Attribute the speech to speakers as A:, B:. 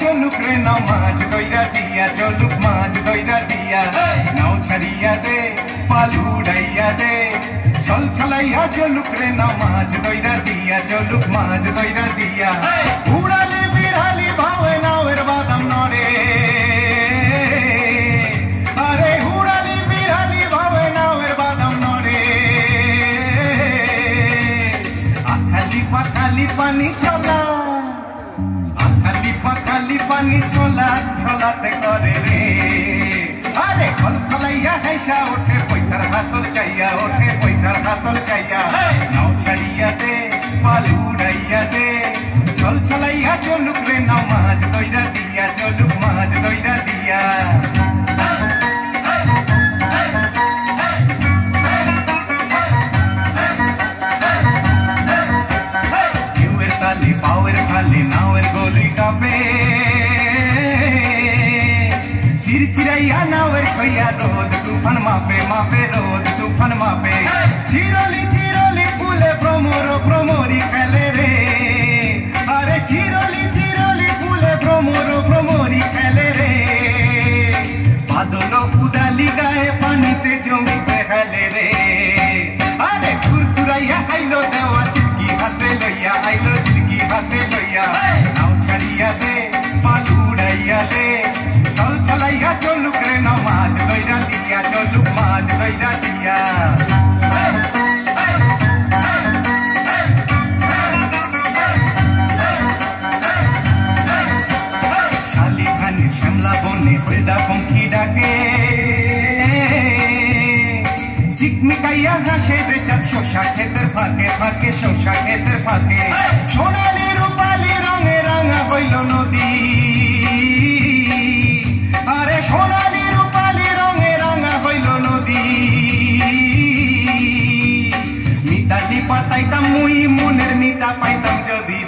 A: চলুক রে নাও দইরা দিয়া চলুক মাছ দইরা দিয়া। নাও ছাড়িয়া দে পালু উড়াইয়া দে। ছল ছলাইয়া চলুক রে নাও দইরা দিয়া চলুক মাছ দইরা দিয়া। পানি ছোলা ছোলাতে করে রে। আরে খল খলাইয়া হেসা ওঠে। চিরচিরাইয়া নাওয়ের ছইয়া রোদ তুফান মাপে মাপে রোদ তুফান মাপে চিরলি চিরলি ফুলে ভ্রমর ভ্রমরি খেলে রে আরে চিরলি চিরলি ফুলে ভ্রমর ভ্রমরি খেলে রে বাদল উদালি গায়ে মিটাইয়া হাসে যে চাঁদ শোষা ক্ষেতের ফাঁকে ফাঁকে শোষা ক্ষেতের ফাঁকে। সোনালি রূপালি রঙে রাঙা হইল নদী। আরে সোনালি রূপালি রঙে রাঙা হইল নদী। মিতালি পাতাইতাম মুই, মনের মিতা পাইতাম যদি